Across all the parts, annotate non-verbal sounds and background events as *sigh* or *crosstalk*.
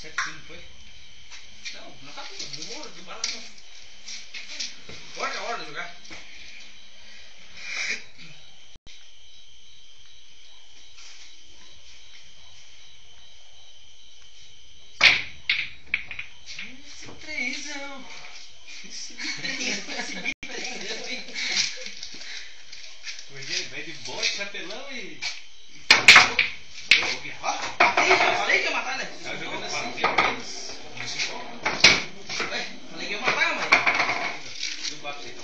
Foi jogar o set não foi? Não, não acabou. Não vou derrubar lá não. Agora é a hora de jogar. Esse trêsão. Esse trêsão. Esse trêsão, hein? Porque ele vai de bote, chapelão e. Ó, matei, já falei que ia matar, né? Tá jogando assim, Ué, depois. Não se importa. falei que ia matar, mãe. Não bate aí.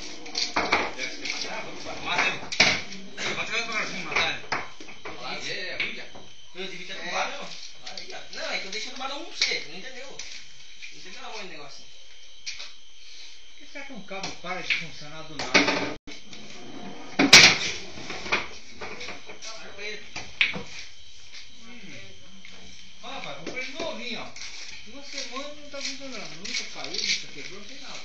Deve ter que matar, vamos lá. Mata ele. Pode jogar pra cima, matar ele. Lá, é, é, ruim, já. Eu devia ter tumbado, não. Aí, ó. Não, é que eu deixei tumbado um pra você, não entendeu? Não entendeu a mãe do negócio. Por que será que um cabo para de funcionar do nada? Marca pra ele. Ó, rapaz, comprei de novinho, ó. Uma semana não tá funcionando. Nunca caiu, nunca quebrou, não tem nada.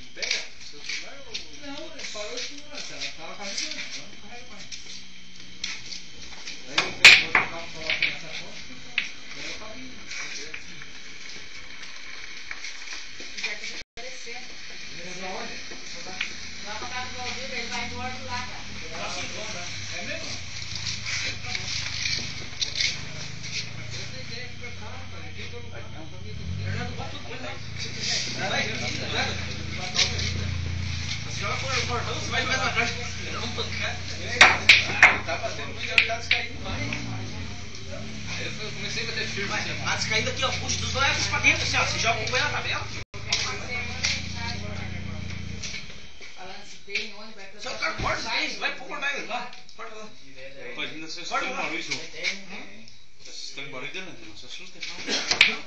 Não pega? Seu celular ou. Não, ele parou de funcionar. Ela tava carregando, agora não carrega mais. Aí eu pego o carro, coloco nessa ponta e fica. Daí eu caminho. Já que tá aparecendo. Pra onde? Lá pra casa do Valdir, ele vai embora de lá, cara. É mesmo? Tá bom. Mas eu tenho ideia de pra cá, rapaz. Aqui todo mundo. Fernando, bota tudo coisa aí. Se quiser. Vai, vai. Você joga fora o portão, você vai jogar na frente. Não, pancada. Ah, tá batendo muito, ele tá descaindo demais. Aí eu fui- comecei a bater firme Vai, assim, a descaída aqui, ó. Puxa dos dois pra dentro, assim, ó. Você joga um põe na tabela. Falando se tem onde vai pra Só cara, corta isso aí. Vai pôr cortar ele lá. Corta lá. Lá. barulho, João. Vocês estão em barulho dentro, não se assusta, não.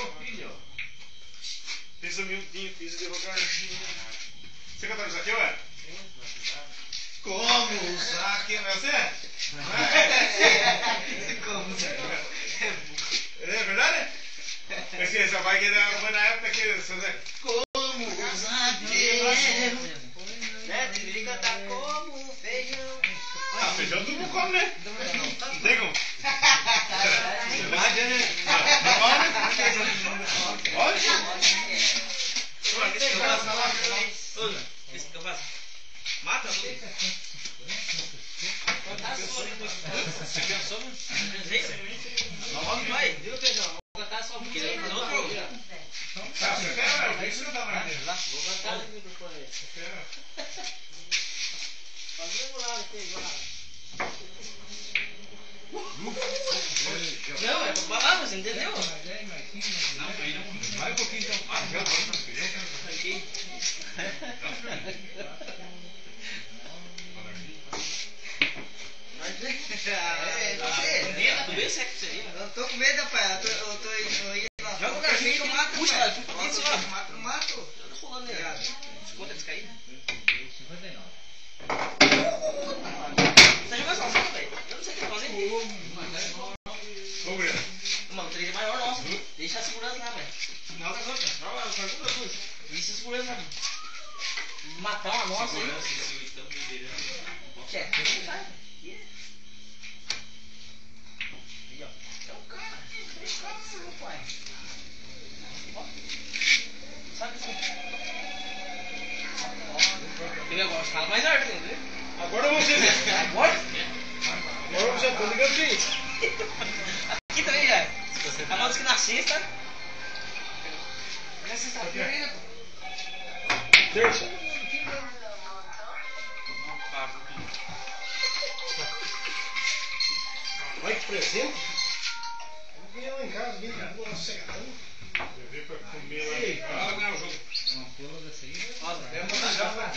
Ô, filho. Pensa miudinho, fiz devagarzinho. Você cantou isso aqui, ué? Como usar aqui, não é você? Como você É verdade? Esse, essa bike era- foi na época que você Como usar dinheiro. Né? Ele canta como feijão. Ah, feijão todo mundo come, né? Não tem como. Verdade, né? Não come? Olha. Olha, que que eu faço? Olha, que que eu faço? Mata tudo. Você pensou, né? Não vai. Viu, feijão? Vou cantar só um pouquinho. Não, não. Ah, você quer, ué? Por que você não tá na Lá, vou cantar no microfone aí. Pode demorar aqui agora. Não, é pra falar, você entendeu? Não, aí não. Vai um pouquinho então. Ah, já. Aqui. É, se é que seria? Eu tô com medo, rapaz. Eu tô, eu tô, eu ia lá. Joga o garfinho mato, puxa, puxa, puxa. mato, mato. Tá rolando aí. Desconta descaída. 59. Tá jogando sozinho, velho? Eu não sei o que tá fazendo. Ô, Breno. Mano, o três é maior nosso. Deixa a segurança lá, velho. Não, das outras. Não, eu quero duas coisas. Deixa a segurança lá. Matar uma nossa sai. Aí, ó. É um cara. Três caras, meu pai. Ó. Sabe assim? Ele agora fala mais alto, entendeu? Agora você, né? Agora? Agora você, tô ligando aqui. Aqui também já. A moto que na sexta. Na sexta-feira ainda. Terça. Presente. Eu vim lá em casa, vim cá, vou sossegadão. Eu vim pra comer lá em casa. Vai ganhar o jogo. Uma pula dessa aí. Ó,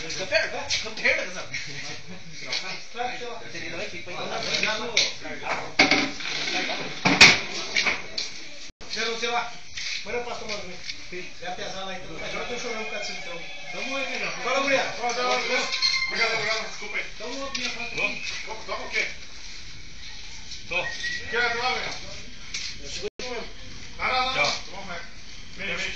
Fica perto, fica perto dessa. Teria também fica Você não sei lá. Põe na pasta mais É pesar lá então. Já tô chorando por causa disso então. Tamo aí, melhor. Fala, mulher. Fala, fala, fala. Obrigado, obrigado. Desculpa aí. Toma uma minha foto. Vamos. Toma, toma o quê? Stå. Greit, nå er vi. Nei, nei, nei.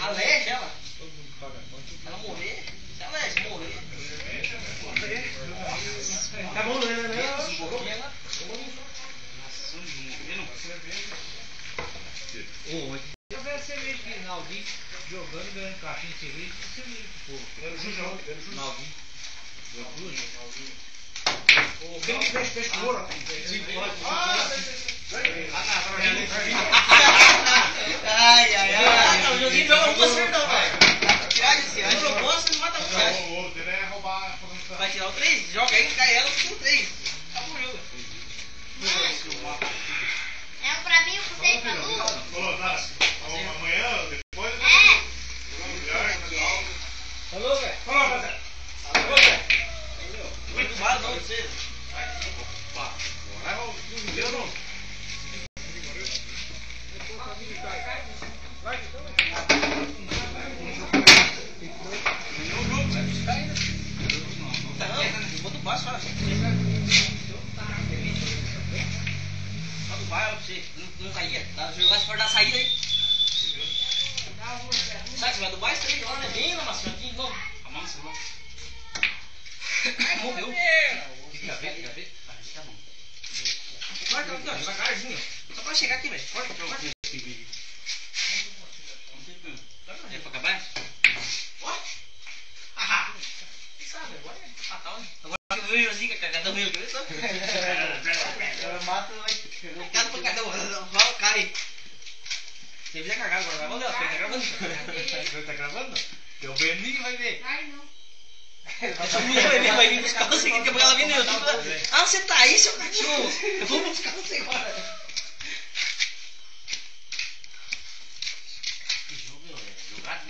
Alex. Jujão, era Jujão. Naldinho. Eu duas? Quem que fez peixe ouro? Ah, Ai, ai, ai. O Josinho deu uma acertou, velho. Tirar esse ano. Proposta não mata um cara. O dele é roubar. Vai tirar o 3? Joga aí, cai ela, fica o 3. Acabou o jogo. É um pra mim, um pra você e pra Nath, amanhã, depois. É. Falou, velho. Fala, Zé. Mal, não, bota o baixo, fala. Bota o baixo pra você. Não, não caía. Jogar se for dar saída aí. Sabe, você vai do baixo também, olha bem na maçã aqui. Morreu. Bem, fica bem. Tá bom. Aqui, ó, devagarzinho. Só pra chegar aqui, velho. Corta, corta. É pra acabar? Ó. Ah, quem sabe, agora é que assim, com a cagada meio que sabe? Eu mato, vai. Vai. Você agora, vai valer, ó, tá gravando. Tá gravando? Eu venho ninguém vai ver. Ai, não. Essa mulher vai vir, buscar você, que depois ela vem no YouTube. Ah, você tá aí, seu cachorro? Eu vou buscar você agora. Que jogo é jogado?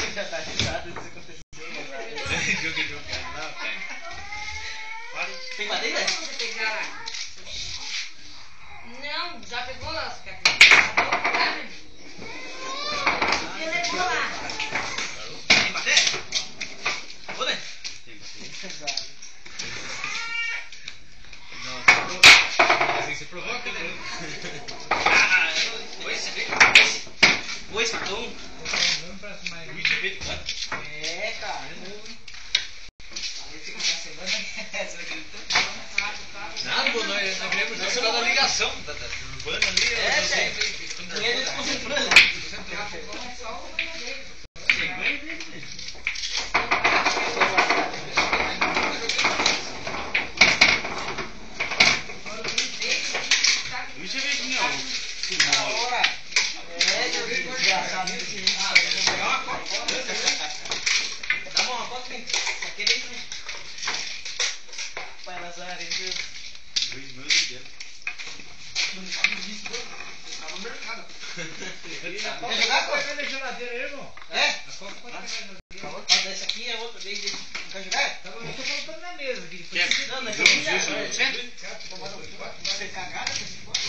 Você já tá risado disso aconteceu. Joguei jogando lá, cara. Tem madeira? Vamos pegar. Não, já pegou as cartas. Ele levou lá. Tem madeira? Vou, né? Assim você provoca, né? Ah, oi, você vê? Oi, espadão. Não parece mais. É, cara. Nada, pô, nós, nós queremos ver só da ligação da, da urbana ali. É, eu não sei, velho. estamos- Ninguém tá desconcentrando. Luiz Cervejinha, ó. É, meu Deus, desgraçado. Dá uma foto, vem. Aquele aí também. Pai Lazare, viu? Luiz meu Deus. Tava no mercado. Quer jogar com a geladeira aí, irmão? É? A coca pode pegar na geladeira. Mas essa aqui é outra vez. de- Quer jogar? Tá bom, eu tô colocando na mesa aqui. Quer? Não, mas eu Vamos já. ver se não- Senta. Você cagada, você pode.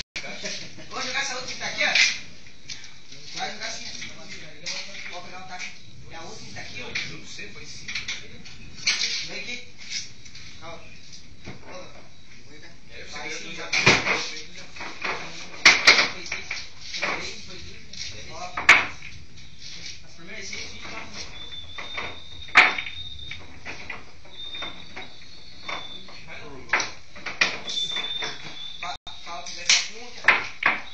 Vou jogar essa outra que tá aqui, ó. Vai jogar assim. Vou pegar um taco. É a outra que tá aqui, ó. Não sei, foi sim. Vem aqui. Ó. Ó. Vou cá. É, você Vai quer sim, dois já. anos. Foi seis. Foi três, foi dois. Ó. As primeiras seis fichas lá. Fa- Fala que vai ser um, cara.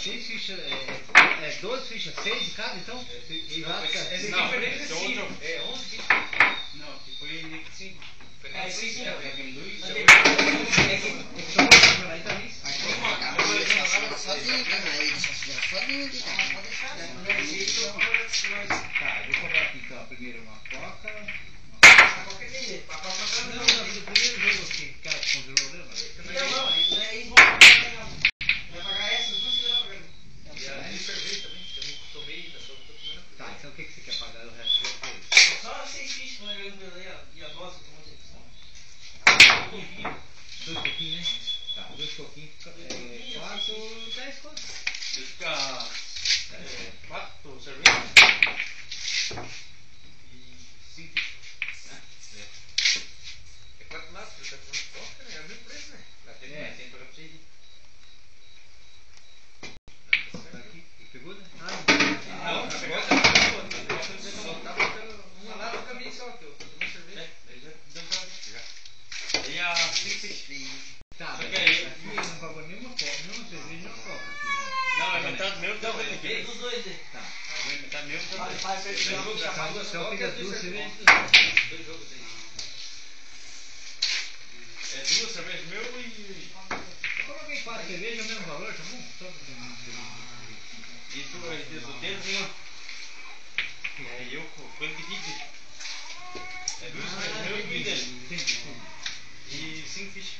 Seis fichas, é, é 12 fichas, 6 de cada então? E lá, Esse Não, aqui foi nem esse é cinco. outro. É 11 fichas. Não, que foi cinco. Foi É, seis, cinco. né? É, tem é tá. Tá, eu vou comprar aqui então primeiro uma coca. Qualquer jeito. Papai Não, não, não, do primeiro vidas. E cinco fichas.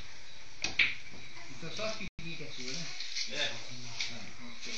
Então só as pequenininhas que é sua, né? É. Você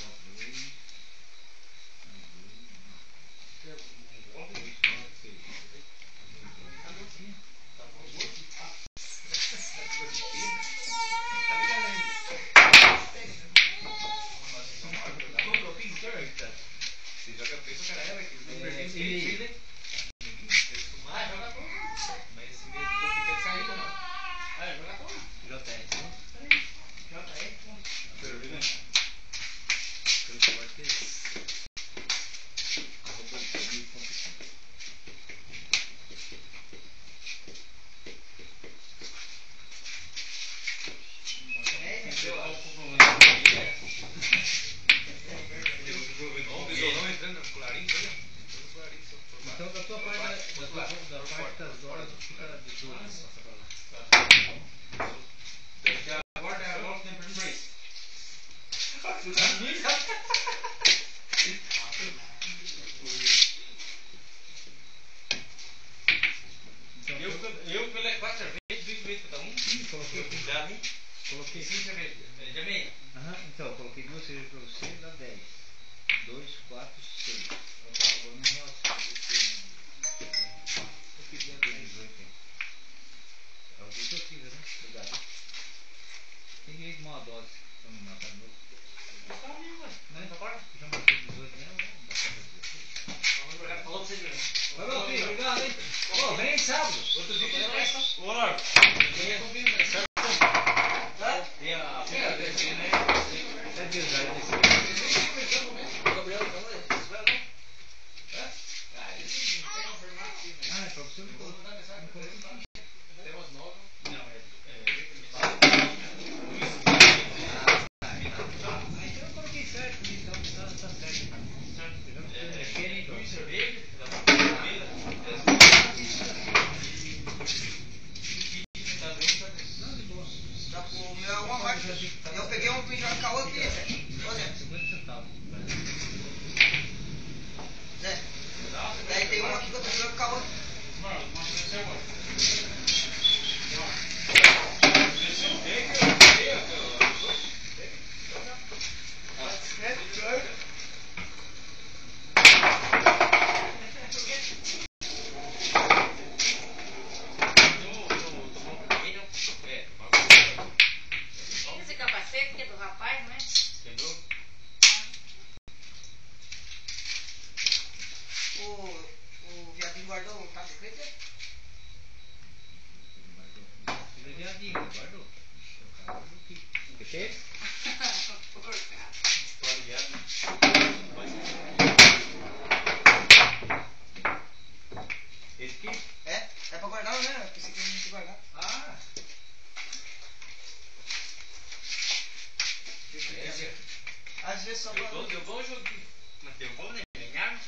ressalvador. Deu bom, joguinho. Mas deu bom, né? Ganharam.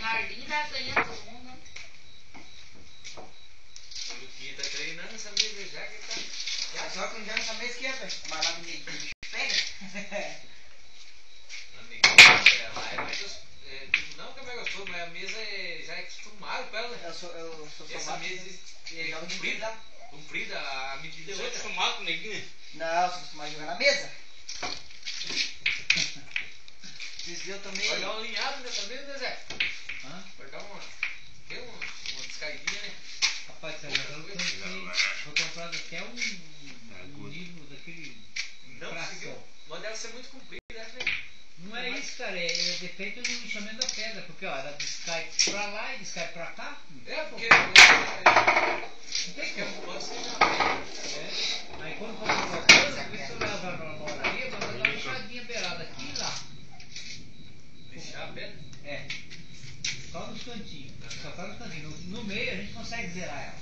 Nardim tá ganhando todo mundo. O Luquinha tá treinando essa mesa já que tá. Já só que um dia nessa mesa esquerda. É, mas lá no meio do pega. *laughs* É, é mais gostoso. É, não que é mais gostoso, mas a mesa já é acostumada com ela. Né? Eu sou, eu Essa mesa é, comprida. Comprida, a medida. Você é acostumado com o neguinho? Não, eu sou acostumado a jogar na mesa. Desviou também. Vai dar um linhado dessa vez, né, tá Zé? Hã? Vai dar uma. Deu uma, descarguinha, né? Rapaz, tá jogando tanto que foi comprado até um, tá um livro daquele. Não conseguiu. Mas deve ser muito comprido, né? Não é isso, cara, é, é defeito do lixamento da pedra, porque ó, ela descai pra lá e descai pra cá. É, porque. Não tem é, como. É, pode ser na pedra. no né? só no. No, no, meio a gente consegue zerar ela.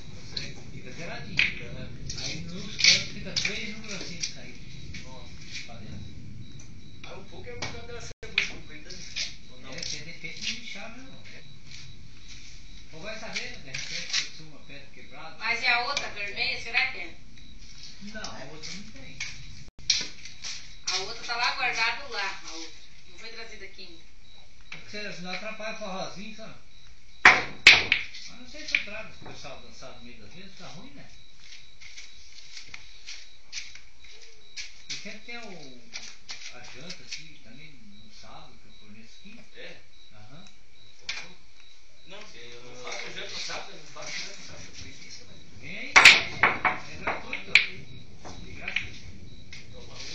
Fica zeradinho. Né? Aí nos cantos fica três númerozinhos caindo. Nossa, tá pra dentro. Aí o pouco é por causa dela ser muito feita. É, tem defeito não chave não. É. Ou vai saber, de repente, se uma pedra quebrada. Mas e a outra vermelha, será que é? Não, a outra não tem. A outra tá lá guardada lá, a outra. Não foi trazida aqui ainda. Você não atrapalha o forrozinho, sabe? Mas não sei se eu trago se o pessoal dançar no meio das vezes, tá ruim, né? E sempre tem o, a janta, assim, também no sábado, que eu forneço aqui. É? Aham. Não, eu não faço janta no sábado, eu não faço janta no sábado. Preguiça, velho. Vem aí, é gratuito. De.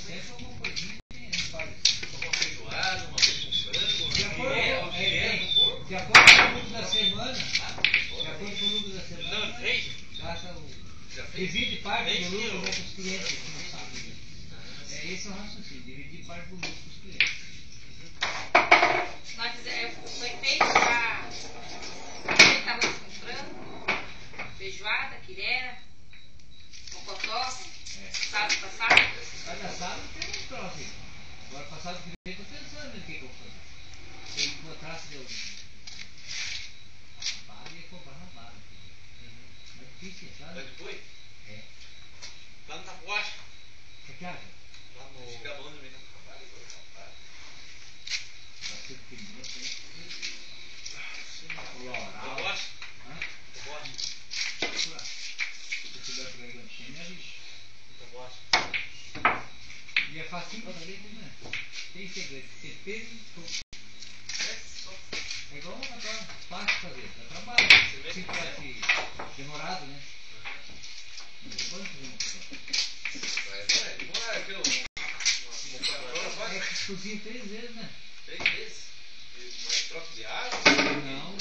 Sempre alguma coisinha a gente faz. Uma feijoada, uma vez com frango, De uma acordo, filé, é, é, de acordo com o número da semana, de Ah, acordo com o número da semana, Não, fez? gasta o. Já fez? Divide parte do lucro com os clientes aqui no sábado. É esse é o raciocínio, dividir parte do lucro com os clientes. Nós foi feito pra feita arroz com frango, feijoada, quirera, mocotó, É. sábado passado. Cada sábado tem um troço aí. Agora passado que vem, eu tô pensando no que, que eu vou fazer. Se eu encontrasse eu. Rabada, ia comprar rabada. Mas é difícil, Mas sabe? depois, É. lá no Tapuache, Você que acha? lá no... Fica bom também no trabalho, agora, rapaz. Vai ser pequenininho, tem. Floral. Tapuache? Hã? Tapuache? Procurar. Se tiver por aí onde tem, me avisa. Tapuache. E é facinho pra fazer, né? Tem segredo. Tempero e fogo. É igual uma macarrão, fácil de fazer, dá trabalho. Se tivesse demorado, né? Mas é bom fazer uma macarrão. Mas, é, não é aquilo... Uma mocoradora É cozinha três vezes, né? três vezes. Mas troca de água, Não,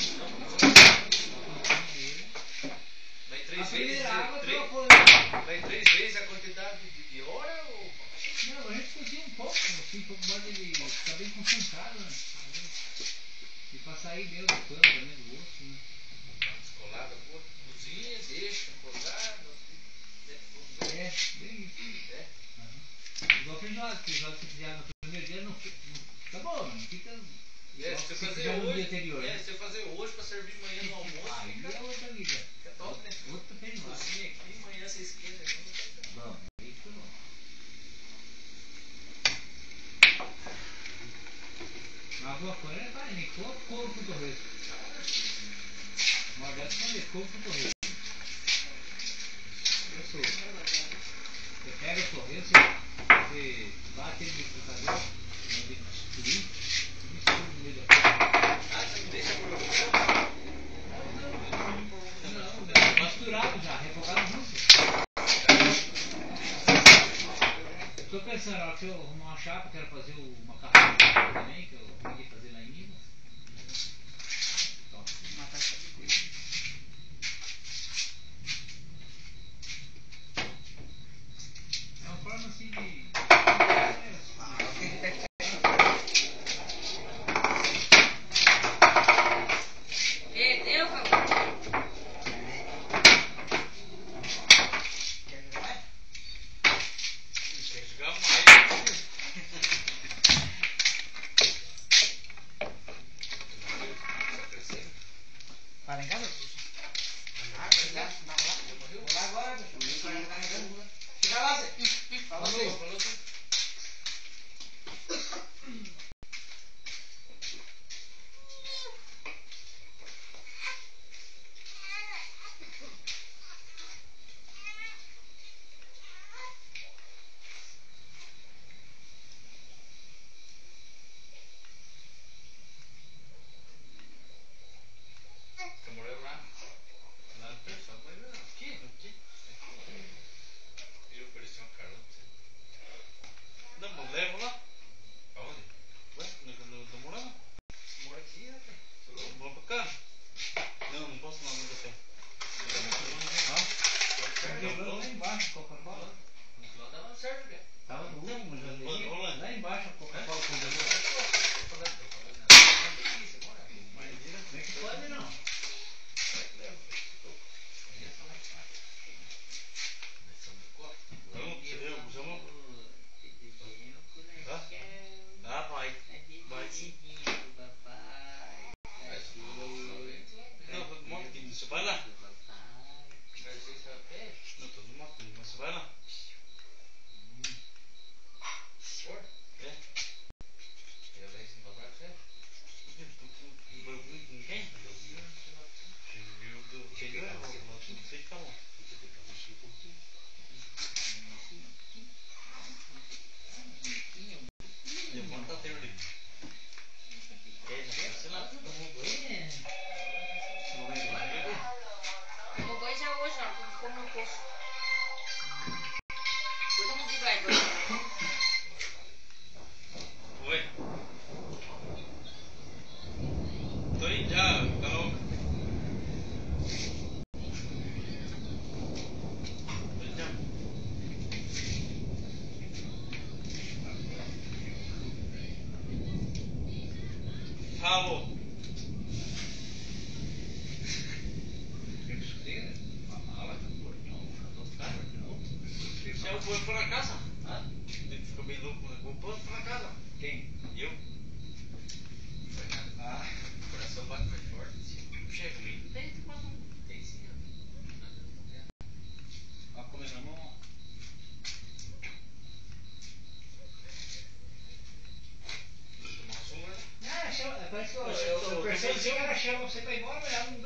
mas A três vezes... primeira água três, trocou, né? mas três vezes a quantidade de, de hora ou... Não, a gente cozinha um pouco, assim, um pouco mais ele ficar bem concentrado, né? E pra sair bem do pano também, do osso, né? Descolada. Cozinha, deixa, colada... É, bem isso. É. Igual feijoada, feijoada que fizer no primeiro dia não fica, não fica boa, não fica É, se você fazer hoje, dia anterior. é, né? se você fazer hoje pra servir amanhã no almoço, Aí fica, é outra liga. fica top, né? Outra feijoada. Cozinha aqui, amanhã você esquenta aqui, não nada. Bom, aí fica bom. Mas alguma coisa é para nem couro, couro com torresmo. Uma dessas comer couro com torresmo. Eu sou. Você pega o torresmo, você bate ele no liquidificador, no bisturí, e mistura no meio da coisa. Ah, você me deixa por Não, não, misturado já, refogado junto. Estou pensando, ó, que eu arrumar uma chapa, quero fazer o macarrão também, que eu queria fazer lá em Minas. Então, matar essa coisa. É uma forma assim de. Perdeu, Cauã. Quer jogar mais? Tá crescendo? Para em casa? Ah, já, não, lá. Vou lá agora, bicho. Tá carregando, né? Fica lá, Zé. Fala Falou, você. falou tudo. Você morou lá? Lá no pessoal, mas não. Aqui? Aqui? Ele ofereceu uma carona pra você. Não, mas leva lá. Aonde? Ué, no, no, no morando? Mora aqui, rapaz. Vamos pra cá? Não, não posso não, não dá certo. Quebrando lá embaixo a Coca-Cola. Lá dava certo, velho. Tava no último Lando. Lá embaixo a Coca-Cola semana? Senhor? É? Eu dei sem pagar até. Quem? Quem viu do. Quem viu do. Não sei se tá bom. chegam, você vai embora, mas ela não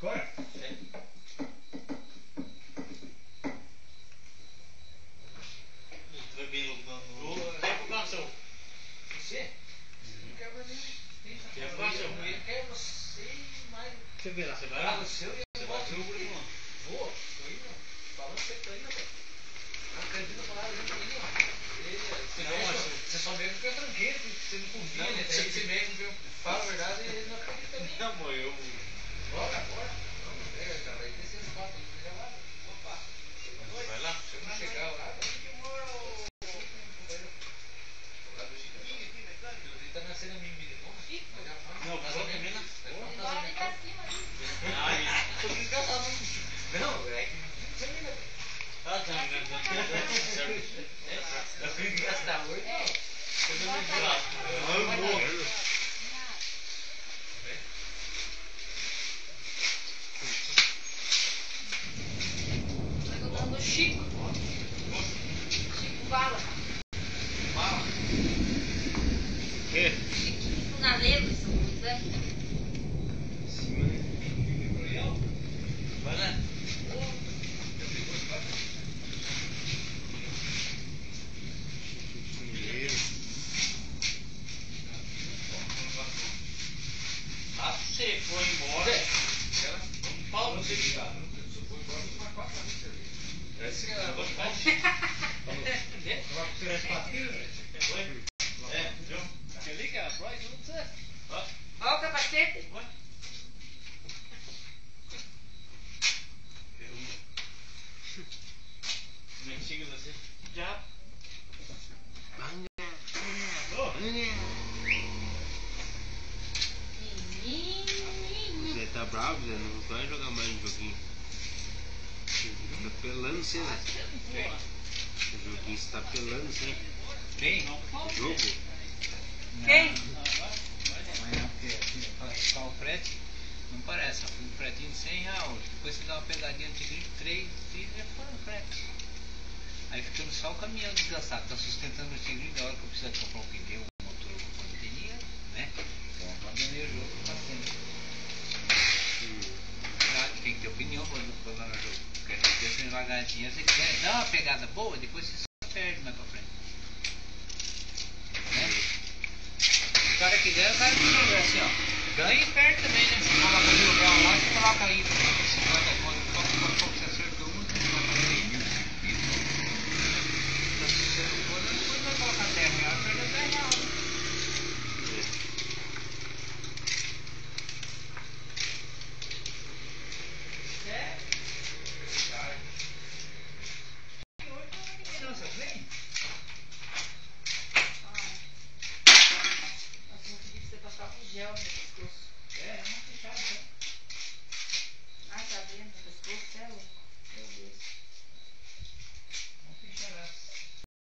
Class. Paquete. Oi? Mentinho você? Já. Você tá bravo, Zé? Não vai jogar mais no joguinho. Você tá pelando você, né? O joguinho está pelando você. Quem? Jogo? Quem? o frete, não parece, um fretinho de 100 reais, depois você dá uma pegadinha de tigre, 3, 3 já o frete. Aí ficando só o caminhão desgraçado, tá sustentando o tigre da hora que eu precisar comprar um pneu, um motor, quando tem dinheiro, né? Então, abandonei o é jogo pra sempre. Claro que tem que ter opinião quando abandona o é jogo, porque se você não vai ganhar dinheiro, você quer dar uma pegada boa, depois você só perde mais pra frente. cara que ganha, o cara que joga assim, ó. Ganha e perde também, né? Você coloca o reais lá, você coloca aí 50